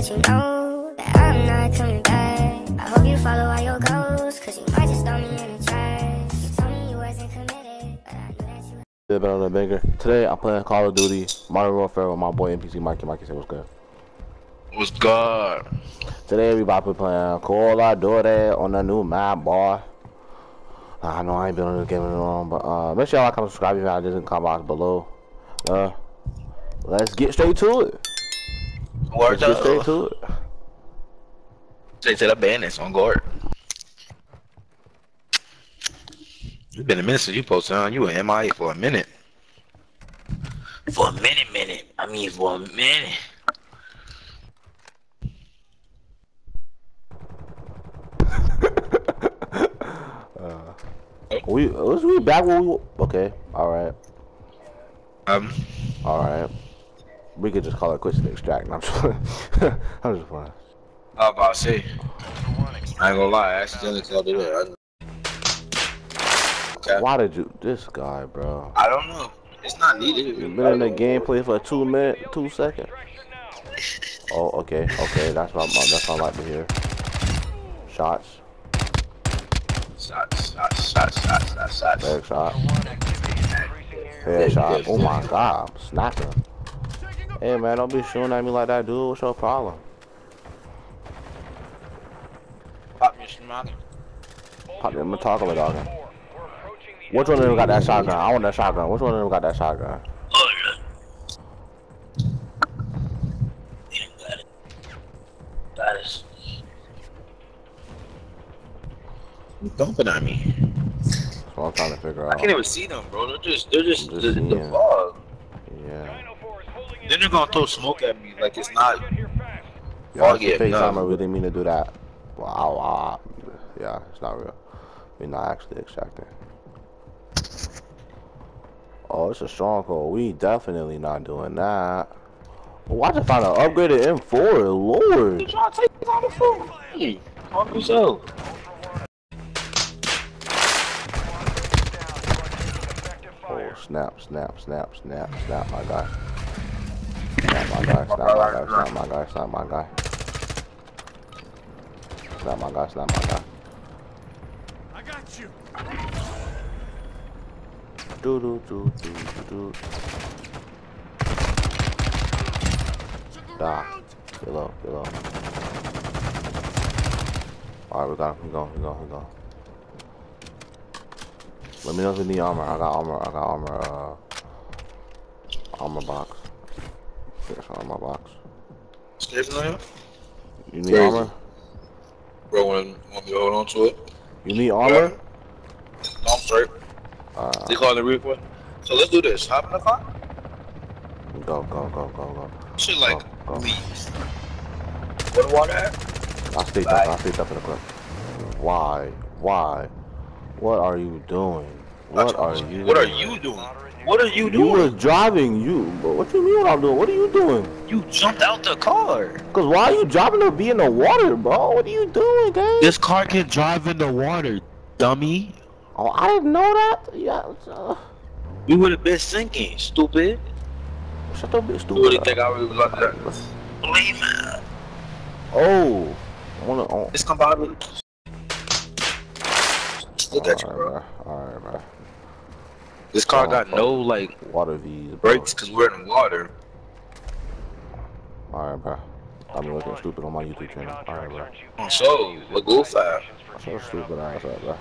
let you know that I'm not coming back. I hope you follow all your goals, cause you might just throw me in the trash. You told me you wasn't committed, but I knew that you Bit on the banger. Today I'm playing Call of Duty Modern Warfare with my boy NPC Mikey. Mikey say what's good. What's good? Today we about to be playing Call of Duty on the new map, boy. I know I ain't been on this game in a long, but uh, make sure y'all like, comment, subscribe if y'all didn't comment box below. Uh, let's get straight to it. Word Let's get straight up. to it. Say to the bandits on guard. It's been a minute since you posted on. You were MIA for a minute. For a minute, minute. I mean, for a minute. We was we back when we okay. All right, Um, all right. We could just call it quits and extract. I'm just, I'm just playing. I was about to say. I ain't gonna lie, I accidentally called it that. Okay. Why did you? This guy, bro. I don't know. It's not needed. You've been in the gameplay for two minutes, two seconds. Oh, okay, okay. That's what I'm, that's what I like to hear. Shots, Shots, shots, shots, shots, shots, shots. leg shot, head shot. Oh my god, snapper. Hey man, don't be shooting at me like that, dude. What's your problem? Pop me some money. Pop them talking about talking. Which one of them got that shotgun? I want that shotgun. Which one of them got that shotgun? Oh, yeah. Yeah, got it. Got it. You dumping on me. That's what I'm trying to figure out. I can't even see them, bro. They're just, they're just, I'm the, the fog. Then they're gonna throw smoke at me like it's not. Y'all yeah, no. timer. We didn't mean to do that. Wow, wow. Yeah, it's not real. We're not actually extracting. Oh, it's a stronghold. We definitely not doing that. Oh, I just found an upgraded M4. Lord. trying to take all the food. Hey, calm yourself. Oh, snap, snap, snap, snap, snap, my guy. Snap, my guy, snap, my guy, snap, my guy, snap, my guy. Snap, my guy, snap, my guy. I got you. Do, do, do, do, do, do. Die. Get low, get low. Alright, we got him. He gone, he gone, he gone. Let me know if you need armor. I got armor, I got armor, uh, armor box. There's my box. Scared on him? You need Crazy. armor? Bro, want, want me to hold on to it? You need armor? No, I'm straight. Uh, They call it real quick. So let's do this. Hop in the car. go, go, go, go, go. Shit like, Go, go. please. The water at? I Bye. up, I speak up in the clip. Why? Why? What are you doing? What are you What are doing? you doing? What are you doing? You doing? was driving you, but what you mean what I'm doing? What are you doing? You jumped out the car. Cause why are you driving to be in the water, bro? What are you doing, gang? This car can drive in the water, dummy. Oh, I didn't know that. Yeah, uh, You would have been sinking, stupid. shut up, bitch, You would stupid. have think I was like that. Believe me. Oh, I wanna. Oh. It's combined. Look at you, Alright, bro. Alright, bro. This car got no like Water V's. brakes because we're in water. Alright, bro. I've been looking stupid on my YouTube channel. Alright, bro. So, look go fast. So stupid ass up, bro.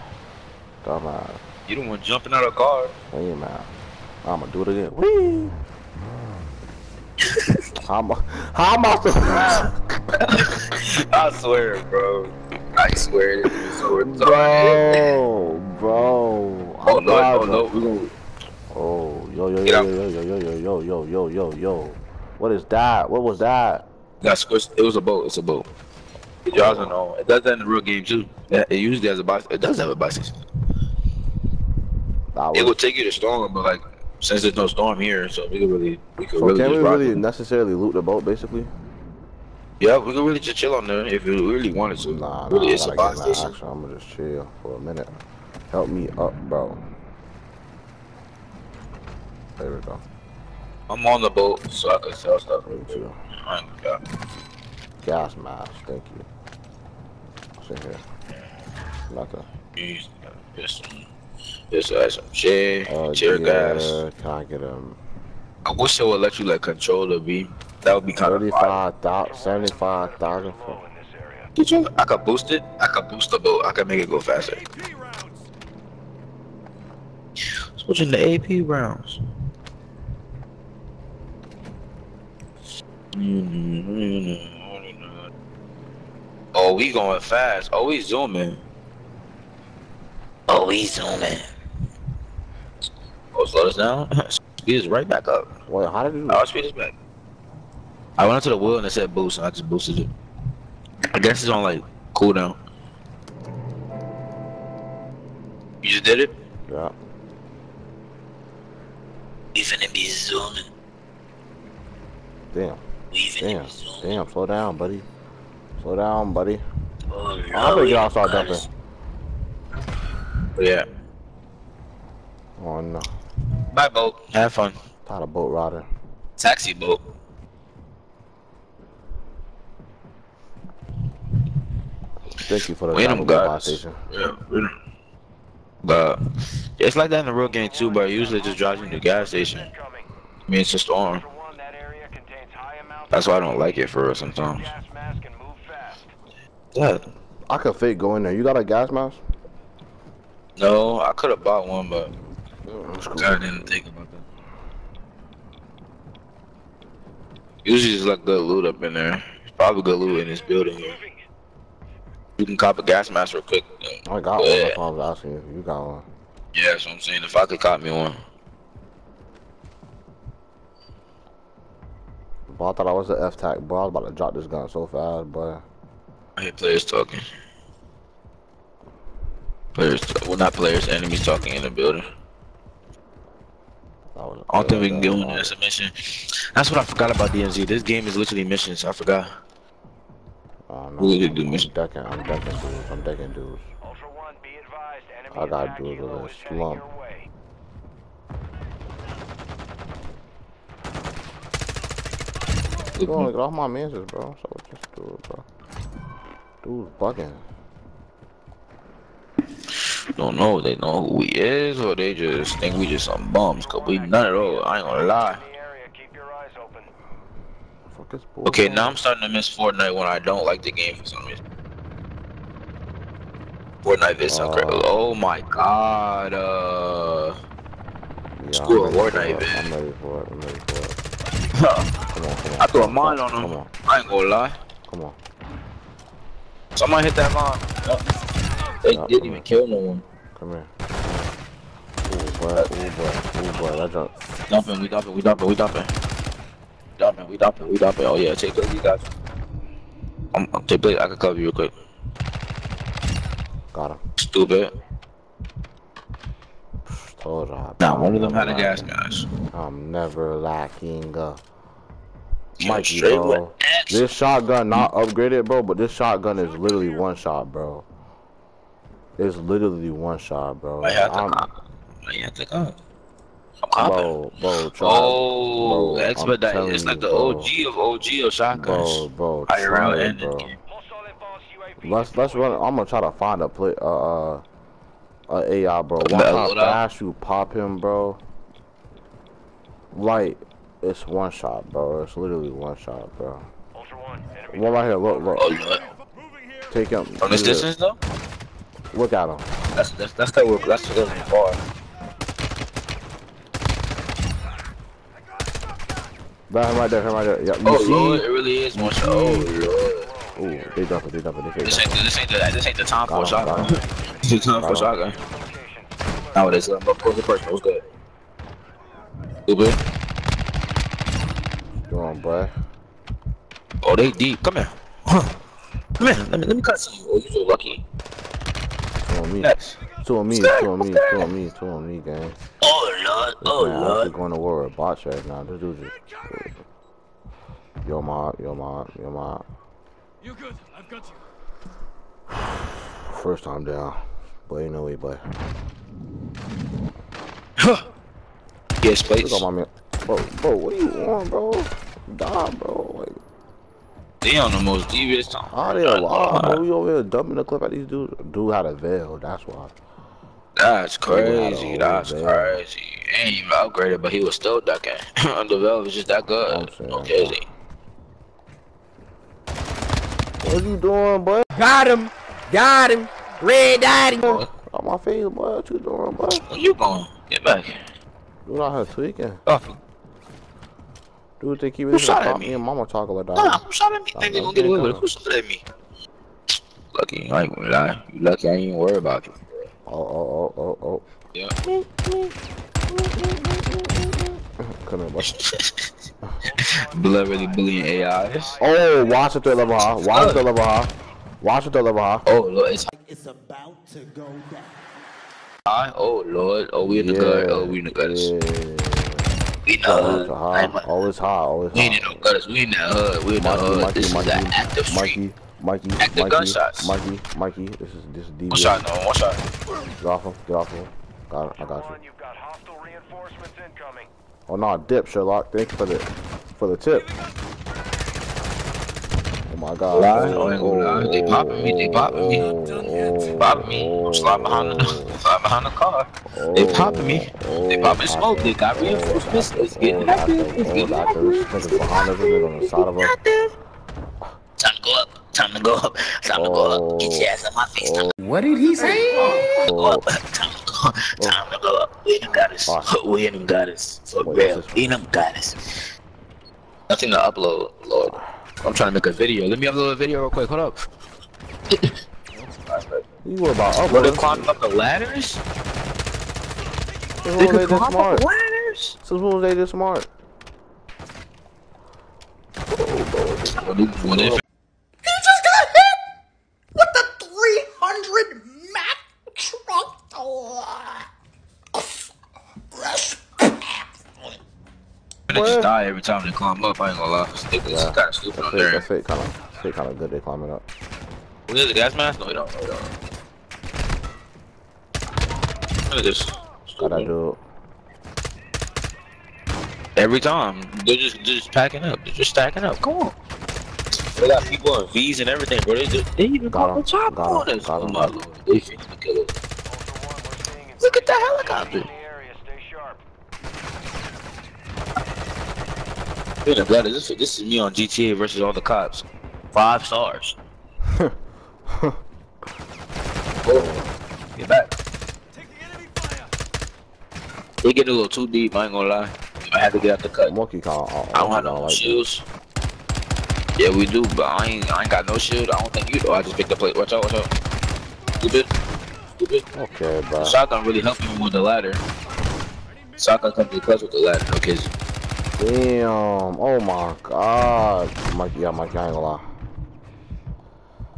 Dumb ass. You don't want jumping out of a car. Hey, man. I'ma do it again. Whee! how am I? How am I? I swear, bro. I swear. It's so retarded. Bro, bro. Oh I'm no, no, no. We gonna Oh, yo, yo, yo, yo, yo, yo, yo, yo, yo, yo, yo, yo. What is that? What was that? squished. It was a boat. It's a boat. It drives oh. on own. It does that in the real game too. It usually has a bicycle. It does have a bicycle. That It will take you to storm, but like since there's no storm here, so we could really we could so really can we really it. necessarily loot the boat, basically? Yeah, we could really just chill on there if you really wanted to. Nah, nah, really, it's a gotta buy get in that station. action. I'm gonna just chill for a minute. Help me up, bro. There we go. I'm on the boat, so I can sell stuff. Me too. I ain't got- gas mask. Thank you. What's in here? Nothing. Jeez, Pistol. Pistol has some shit. Uh, tear yeah, gas. Can I get him? I wish it would let you like control the beam. That would be kind of fire. 35,000, 75,000 for. Did you? I could boost it. I could boost the boat. I could make it go faster. AP rounds. Switching the AP rounds. Oh, we going fast. Oh, we zooming. Oh, we zooming. Oh, slow us down. Speed is right back up. Wait, how did you? Our oh, speed is back. I went into the wheel and it said boost, and I just boosted it. I guess it's on like cooldown. You just did it? Yeah. We finna be zooming. Damn. We finna Damn. Damn. Slow down, buddy. Slow down, buddy. Oh, I'm gonna Lord, get out start dumping. Yeah. Oh no. Bye, boat. Have fun. Tired of boat rider. Taxi boat. Thank you for the We them Taco Bell guys. station. Yeah. we. But it's like that in the real game too, but usually it just drives you to the gas station. Incoming. I mean, it's a storm. Ultra One, that area contains high amounts That's why I don't like it for real sometimes. gas mask and move fast. Yeah. I could fake go in there. You got a gas mask? No, I could have bought one, but oh, That's I didn't think about that. Usually it's like good loot up in there. It's probably good loot in this building here. You can cop a gas mask real quick. I got one. Yeah. That's why I was asking if you got one. Yeah, that's what I'm saying. If I could cop me one. But I thought I was an F tac, bro. I was about to drop this gun so fast, but I hear players talking. Players, well not players, enemies talking in the building. I was. I don't think we can get one. That's a mission. That's what I forgot about DMZ. This game is literally missions. I forgot. Uh, no, We could I'm, do I'm mission. decking. I'm decking dudes. I'm decking dudes. Ultra One, be advised. Enemy I gotta attack do a helo little is heading slump. You going get off my mansions, bro. So what this dude, bro? Dude's bugging. Don't know. They know who we is, or they just think we just some bums. Cause we none at all. I ain't gonna lie. In the area, keep your eyes open. Fuck this bull. Okay, now I'm starting to miss Fortnite when I don't like the game for some reason. Fortnite is so Uh, crazy. Oh my god. Uh. Yeah, Screw I'm a ready for Fortnite, it. man. I'm ready for it. I'm ready for it. I Come on, come on. threw a mine on Come him. on, I ain't gonna lie. come on. Somebody hit that mine. They Yeah, didn't even on. kill no one. Come here. Oh boy. oh boy. oh boy. That jump. Dumping, we dumping, we dumping, we dumping. Dumping, we dumping, we dumping. Oh yeah, take those, you guys. I'm, I'm take plate. I can cover you real quick. Got him. Stupid. Told you. Nah, one of them had a gas mask. I'm never lacking. Uh, Mikey, bro. This shotgun not upgraded, bro, but this shotgun is literally one shot, bro. It's literally one shot, bro. I have to I'm- cop. I have to cop. I'm copping. Bro, bro, try, Oh, bro, expedite. It's you, like the bro. OG of OG of shotguns. bro, bro, try bro. in-game. Hostile advanced UAV. Let's let's run. I'm gonna try to find a play, uh, uh, Uh, a AI, bro. Watch Better how fast you pop him, bro. Like, it's one shot, bro. It's literally one shot, bro. Ultra One, enemy One right here. Look, look. Oh, here. Take him. From this distance though? Look at him. That's that's that's that work. That's that's far. That him right there. Him right there. Yeah, you Oh see? Lord, it really is one shot. Oh Lord. Ooh, they dumping. They dumping. They fake This ain't the, this ain't the this ain't the time for a Got him, shotgun. This is the time for shotgun. Location. Nowadays, um, close the person. What's good? Stupid. Come on, boy. Oh, they deep. Come here. Huh. Come here. Let me let me cut some. Oh, you so lucky. Two on me. Next. Two on me. Two on me. Two on me. Two on me, gang. Oh Lord. Oh Man, I'm going to war with bots right now. This dude just. Yo, ma, yo, ma, yo, ma. You good? I've got you. First time down. Boy, you know we, boy. Yes, Look please. at my man. Bro, bro, what do you want, bro? Die, bro. Like, They on the most devious time. Oh, they alive, bro. We over here dumping the clip at these dudes. Dude had a veil, that's why. That's They had a crazy. That's veil. crazy. Ain't even upgraded, but he was still ducking. the veil was just that good. saying, Okay. What you doing, boy? Got him. Got him. Red Daddy. Boy, On my face, boy. What you doing, boy? Where you going? Get back. Dude out here tweaking. Oh, Dude, they keep Who it shot at me? me and mama talking like nah, who shot at me? Think they no, gonna get away with it? Who shot at me? Lucky, I ain't gonna lie. You lucky I ain't even worry about you. Oh, oh, oh, oh, oh. Yeah. Come here, boy. Blood really bullying AIs. Oh, watch the third level high. Watch the third level high. Watch the third level high. Oh lord, it's It's about to go down. high. Oh lord. Oh we in the gut. Oh we in the gutters. We in the hood. it's I high. ain't like- Oh, high. We ain't in no gutters. We in the hood. We in the Mikey, hood. Mikey, This is Mikey, an active street. Mikey, Mikey, Active Mikey, gunshots. Mikey, Mikey. This is this is One DB. shot, no, one shot. Get off him. Get off him. Got it. I got you. You've got hostile reinforcements incoming. Oh no, dip Sherlock. Thanks for the for the tip. Oh my god. Lie? Oh, I ain't gonna. They popping me, they popping me. Oh, Popping me. I'm sliding behind the sliding behind the car. They popping me. They popping smoke. They got reinforcements. It's getting active. It's getting active. Niggas behind us, niggas on the side of us. Time to go up. Time to go up. Time to go up. Get your ass on my face. Time to What did he say? go up. Time to go. Time to go up. We in them goddess. Oh. We in them goddess. For Wait, real. what's this We in them goddess. Nothing to upload, Lord. I'm trying to make a video. Let me upload a video real quick. Hold up. You were about up, Bro, they bro. climbing up the ladders? Since They when could they this climb up smart? the ladders? Since when was they this smart? Oh, when they, when they He just got hit with the 300 Mack truck. They just die every time they climb up. I ain't gonna lie. They Yeah. kind of stupid on there. That's it. Kind of, it kind of good. They climbing up. Was it the gas mask? No, we don't. No, we don't. Look at this. Got that dude. Every time they're just they're just packing up. They're just stacking up. Come on. They got people in V's and everything, bro. They just, they even Got got a him. chop Got on him. us. Got Oh my lord, they finna kill us. Ultra One, we're seeing Look at the helicopter. activity in the area. Stay sharp. Look at that. This, this is me on GTA versus all the cops. Five stars. oh, get back. Take the enemy fire. They get a little too deep. I ain't gonna lie. I had to get out the cut. Monkey kind of. Uh, uh, I don't have no shields. Yeah, we do, but I ain't, I ain't got no shield. I don't think you do. I just picked the plate. Watch out, watch out. Stupid. Stupid. Okay, bro. Shotgun really helped me with the ladder. Shotgun comes to the clutch with the ladder. Okay. Damn. Oh my god. Mikey, yeah, Mikey, I ain't gonna lie.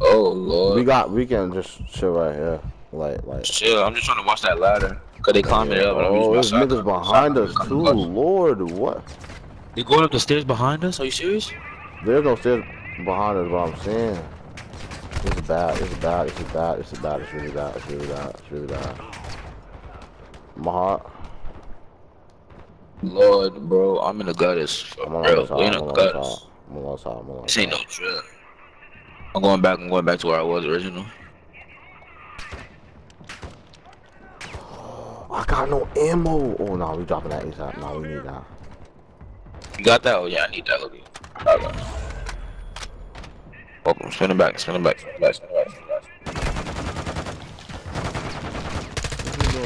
Oh lord. We got, we can just chill right here. Like, like. Chill. I'm just trying to watch that ladder. Cause they climbing it up. And I'm Oh, using there's niggas shotgun. behind Shotgun us comes too. Lord, what? They going up the stairs behind us? Are you serious? There's no stairs behind us, what I'm saying. This is bad, this is bad, this is bad, this is bad, it's really bad, it's really bad, it's really bad. My heart, Lord, bro, I'm in the gutters. I'm on real. the We in the I'm on gutters. I'm on the I'm on the This ain't no drill. I'm going back. I'm going back to where I was original. I got no ammo. Oh no, we dropping that ASAP. No, we need that. You got that? Oh yeah, I need that. Okay. Okay. Oh, I'm spinning back, spinning back, spinning back, spinning back, spinning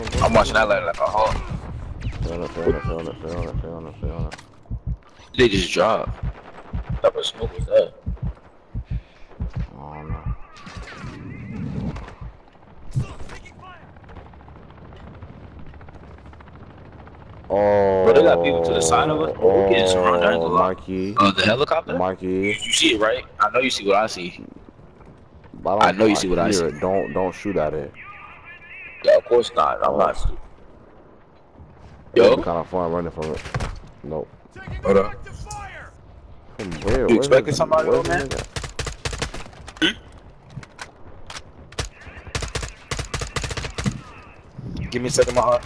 back. I'm watching that like a hawk. Feeling it, it, it, it, it, feeling it. They just dropped. What type of smoke was that? Oh no. Oh. Bro, they got people to the side of us. Bro, we getting surrounded. I ain't Oh. Mikey, Uh, the helicopter? Mikey. You see it, right? I know you see what I see. But I know you see what I see. it. Don't don't shoot at it. Yeah, of course not. I'm not stupid. Yo. Yo. kind of fun running from it. Nope. Hold up. From where? You Where's expecting this- somebody, where's man? Hmm? Give me a second, my heart.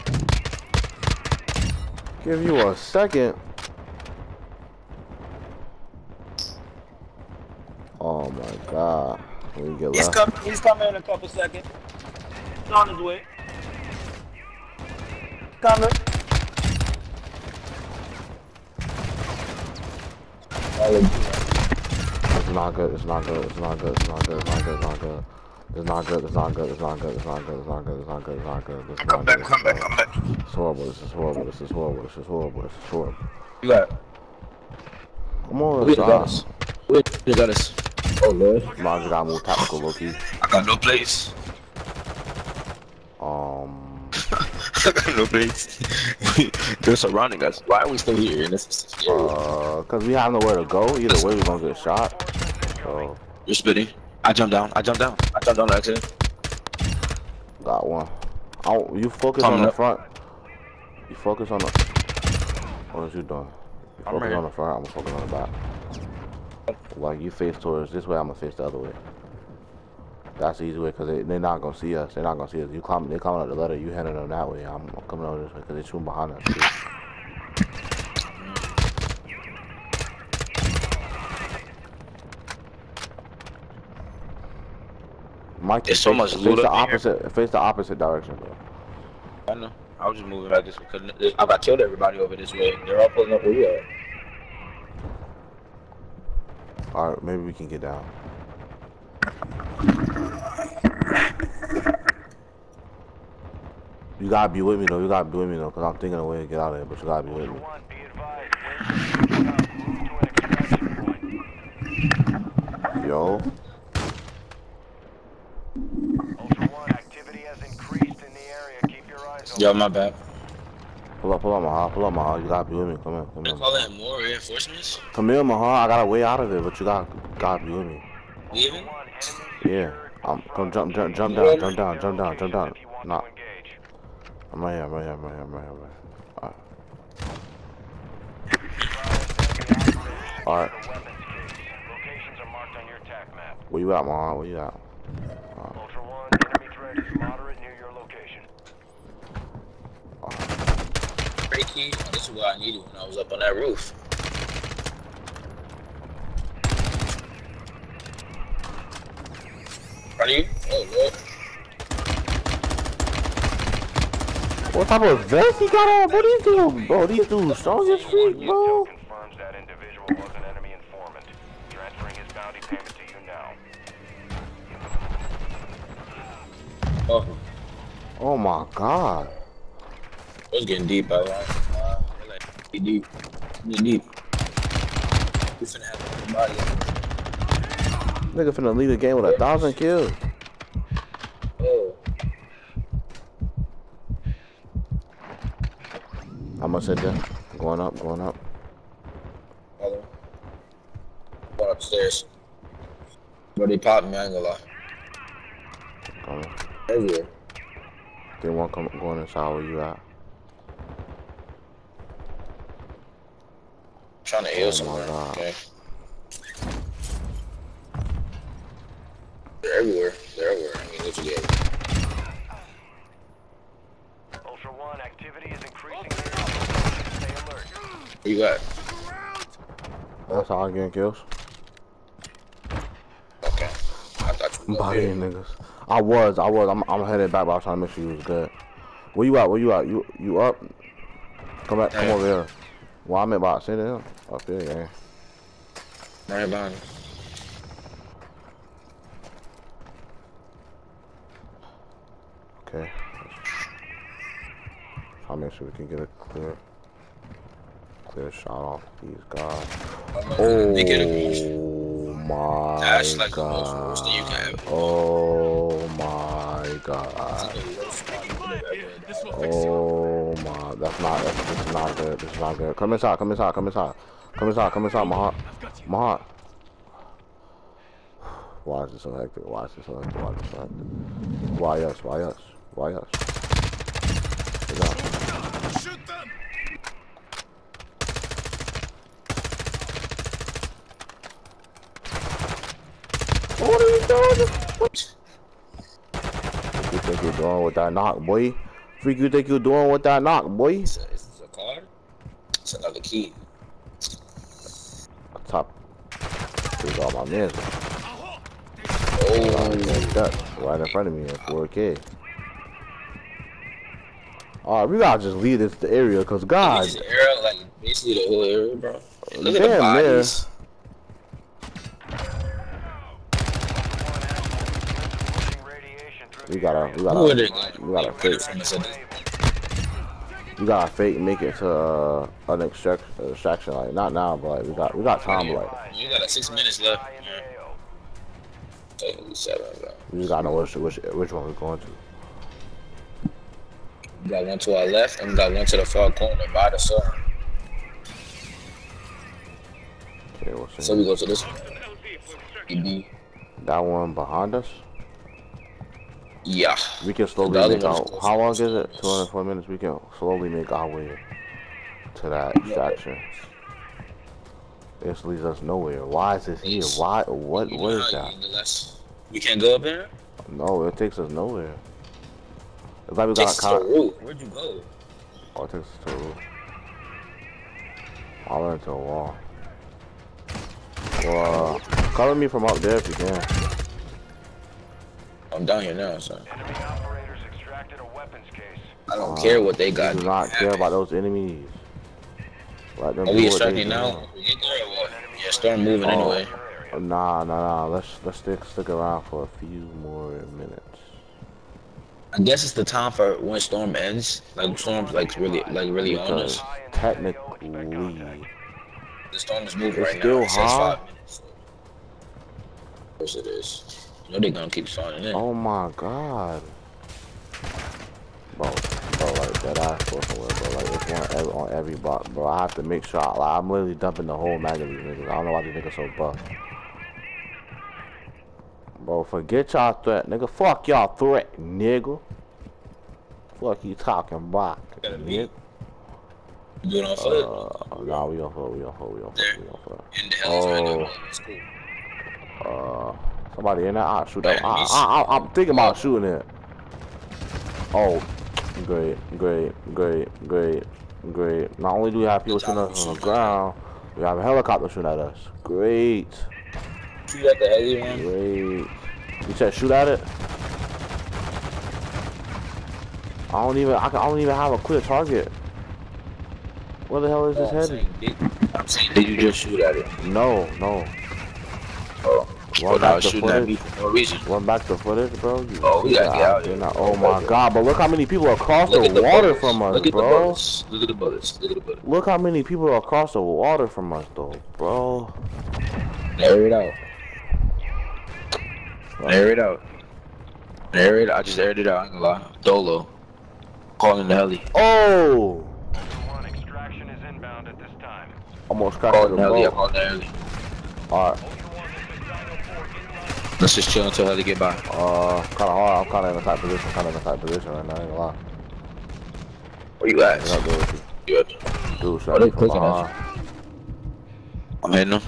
Give you a second. Oh my god. When you get He's left. coming. He's coming in a couple seconds. He's on his way. Coming. would. It's not good, it's not good, it's not good, it's not good, it's not good, it's not good. It's not good, it's not good, it's not good, it's not good, it's not good, it's not good, it's not good. Come back, come back, come back. It's horrible, this is horrible, this is horrible, this is horrible, this is horrible. You got. Come on, We got us. We got us. Oh, Lord. Mine's got more tactical, Loki. I got no place. Um. I no place. They're surrounding us. Why are we still here? And this is uh, cause we have nowhere to go. Either way, we gonna get shot. So, You're spitting. I jumped down. I jumped down. I jumped down on accident. got one. Oh, you focus Coming on the up. front. You focus on the. What is you doing? You I'm focus right on the front. I'm focusing on the back. Like you face towards this way, I'm gonna face the other way. That's the easy way because they, they're not gonna see us. They're not gonna see us. You climb, they climbing up the ladder. You heading them that way. I'm coming over this way because they're shooting behind us. Too. Mike, There's so face- much face loot the up here. opposite. Face the opposite direction, bro. I know. I was just moving back this way. Cause I got killed everybody over this way. They're all pulling up where we are. All right, maybe we can get down. You gotta be with me though. You gotta be with me though, cause I'm thinking of a way to get out of here. But you gotta be with me. One, be advised. Wind up. Move to an extraction point. Yo, Ultra One, activity has increased in the area. Keep your eyes open. Yo, my bad. pull up, pull up, Maha, pull up, Maha. You gotta be with me. Come here, come They're here. calling more reinforcements. Come here, Maha. I got a way out of it, but you gotta, gotta be with me. Leaving? Yeah. Um, come jump, jump, jump down, jump down, jump down, jump down. If you want Nah, Ama ya, ama ya, ama ya, ama I'm out. Alright. Alright. Where you at, Ma? Where you at? Right. Ultra One, enemy threat is moderate near your location. Ah. Key. This is what I needed when I was up on that roof. Ready? Oh, What type of vest he got on? What these dudes, bro? These dudes strong as freak, bro. confirms that individual was an enemy informant. Transferring his bounty payment to you now. Oh, Oh my god. it was getting deep, by the way. Uh, like, deep. Get deep. We finna have everybody. Nigga finna leave the game with a thousand kills. Oh. How much is there? Going up, going up. Hello. Going upstairs. But they popped me, I ain't gonna lie. Oh, Coming. Everywhere. Then one come going inside where you at. trying to Oh heal my somewhere. Okay. They're everywhere. They're everywhere. I mean, literally everywhere. Ultra One, activity is increasing near your location. Stay alert. Where you at? Oh, that's how I getting kills. Okay. I thought you were Body here. niggas. I was, I was. I'm, I'm headed back, but I was trying to make sure you was good. Where you at? Where you at? You, you up? Come back. Come over here. Well, I'm about sitting down. Up here, yeah. Right behind. Okay. I'll make sure we can get a clear, clear shot off these guys. Oh. They get a Oh my That's like the most you can god. have. Oh my god. Here, this will fix you. Oh my, that's not, that's, this is not good. This is not good. Come inside, come inside, come inside. Come inside, come inside. I've got you. Mahat. Why is this so hectic? Why is this so hectic? Why is this so hectic? Why us? Why us? Why us? Shoot them! What are you doing? What you think you're doing with that knock, boy? Freak you think you're doing with that knock, boy? It's a, it's a card? It's another key. Top. Take all my mans. Oh, That's right in front of me at 4K. Alright, we gotta just leave this area, cause God, this area, like basically the whole area, bro. Look at Damn, the bodies. Pushing we gotta, we gotta, we gotta fake, from us at this- we gotta fake make it to uh, an extract, extraction. Like not now, but like we got, we got time. Like You got like six minutes left. High in the Yeah. AO. Take seven, we just gotta know which, which, which one we're going to. We got one to our left and we got one to the far corner by the sun. Okay, we'll see. So we go to this one. That one behind us. Yeah. We can slowly make our. How long is it? 204 minutes. We can slowly make our way to that extraction. This leads us nowhere. Why is this here? Why? What? What is that? We can't go up there? No, it takes us nowhere. It's like we got Takes us to the caught. Where'd you go? Oh, it takes us to a roof. I went into a wall. Well, uh, cover me from up there if you can. I'm down here now, son. Enemy operators extracted a weapons case. I don't Uh, care what they We got. do not care about those enemies. Let them Are do we extracting now? We get there or what? Yeah, start moving Oh. anyway. Nah, nah, nah. Let's let's stick stick around for a few more minutes. I guess it's the time for when storm ends. Like storms like really like really on Because us. technically, The storm is moving It's right still now. It says high. five minutes. Of course it is. Know they're gonna keep spawning in. oh my god, bro, bro, like that ass for somewhere, bro. Like it's one every, on every block, bro. I have to make sure. I, like, I'm literally dumping the whole magazine, niggas. I don't know why these niggas so buff. Bro, forget y'all threat, nigga. Fuck y'all threat, nigga. Fuck you talking about, nigga. You do it on foot. Uh, nah, we on foot, we on foot, we on foot, we on foot. in the hell is right oh. now. It's cool. Uh, somebody in there. I'll shoot that. I. I, I, I'm thinking about shooting it. Oh, great, great, great, great, great. Not only do we have people shooting us on the ground, we have a helicopter shooting at us. Great, Shoot at the heli one. great. You said shoot at it. I don't even. I, can, I don't even have a clear target. Where the hell is this oh, I'm headed? I'm saying, did you just shoot at it? No, no. Oh, One oh back to footage. for no reason. Run back the footage, bro. You- Oh, we gotta get out here. not- oh my god, but look how many people are across Look the the water bullets. from us, Look at the bro. bullets. Look at the bullets. Look at the bullets. Look how many people are across the water from us, though, bro. Air it out. Air it out. Air it. I just aired it out. I ain't gonna lie. Dolo. Calling the heli. Oh! One, extraction is inbound at this time. Almost crashed Calling the the heli. I boat. called the heli. Alright, Ultra Let's just chill until heli get by. uh, kinda hard. I'm kinda in a tight position, kinda in a tight position right now, I ain't gonna lie. Where you at? What's up, dude? You at? Dude, Oh, shot they me from clicking us. behind. I'm hitting them.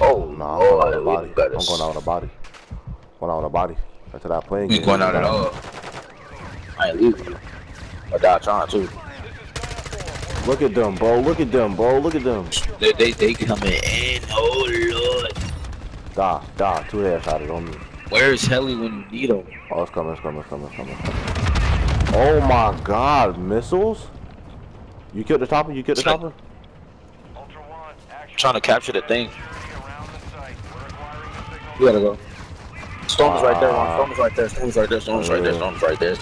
Oh, Nah, I'm oh, going out with a body. I'm this. going out with a body. Going out with a body. That's that plane We game. going out at all. I ain't leaving you. I died trying to. Look at them, bro. Look at them, bro. Look at them. They, they, they coming in. Oh, Lord. Die, die. Two headshots on me. Where's heli when you need them? Oh, it's coming, it's coming, it's coming, it's coming. Oh my god, missiles? You killed the topper? You killed the topper? Ultra One. Trying to capture the thing. Around. We're acquiring the signal. We gotta go. Storm's right there. Storm's right there. Storm's right there. Storm's right there. Storm's right there.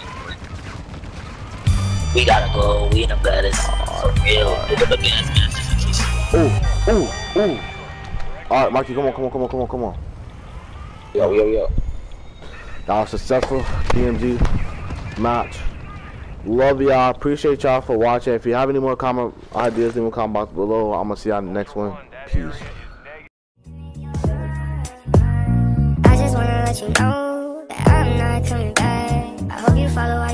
We gotta go. We in the baddest. For real. Look at the gas masks. Ooh, ooh, ooh. Alright, Mikey, come on, come on, come on, come on, come on. Yo, yo, yo. That was successful DMZ match. Love y'all. Appreciate y'all for watching. If you have any more comment ideas, leave them comment box below. I'm gonna see y'all in the next one. Peace. area is negative. I just wanna let you know that I'm not coming back. I hope you follow